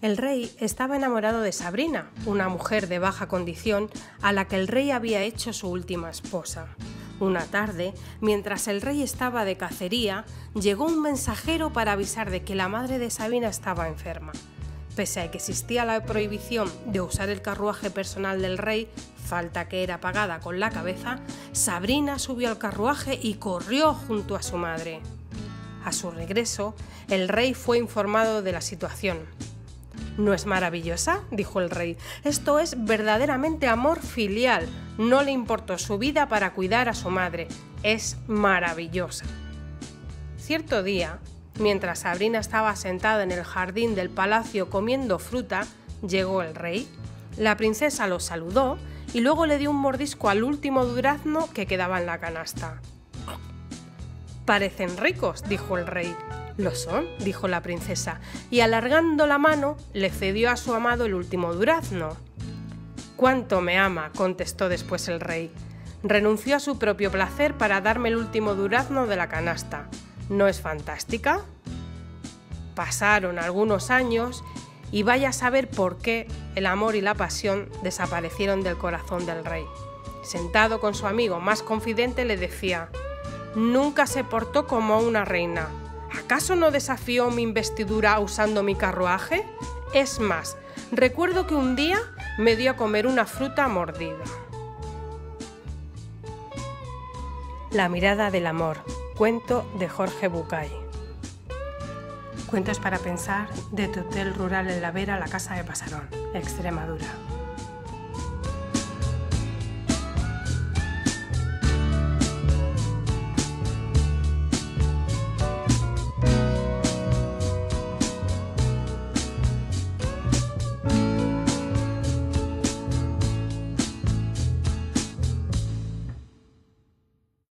El rey estaba enamorado de Sabrina, una mujer de baja condición a la que el rey había hecho su última esposa. Una tarde, mientras el rey estaba de cacería, llegó un mensajero para avisar de que la madre de Sabrina estaba enferma. Pese a que existía la prohibición de usar el carruaje personal del rey, falta que era pagada con la cabeza, Sabrina subió al carruaje y corrió junto a su madre. A su regreso, el rey fue informado de la situación. ¿No es maravillosa? dijo el rey. Esto es verdaderamente amor filial. No le importó su vida para cuidar a su madre. Es maravillosa. Cierto día, mientras Sabrina estaba sentada en el jardín del palacio comiendo fruta, llegó el rey. La princesa lo saludó y luego le dio un mordisco al último durazno que quedaba en la canasta. Parecen ricos, dijo el rey. Lo son, dijo la princesa, y alargando la mano le cedió a su amado el último durazno. Cuánto me ama, contestó después el rey. Renunció a su propio placer para darme el último durazno de la canasta. ¿No es fantástica? Pasaron algunos años y vaya a saber por qué el amor y la pasión desaparecieron del corazón del rey. Sentado con su amigo más confidente le decía, Nunca se portó como una reina, ¿Acaso no desafió mi investidura usando mi carruaje? Es más, recuerdo que un día me dio a comer una fruta mordida. La mirada del amor, cuento de Jorge Bucay. Cuentos para pensar de Hotel Rural en la Vera, la Casa de Pasarón, Extremadura.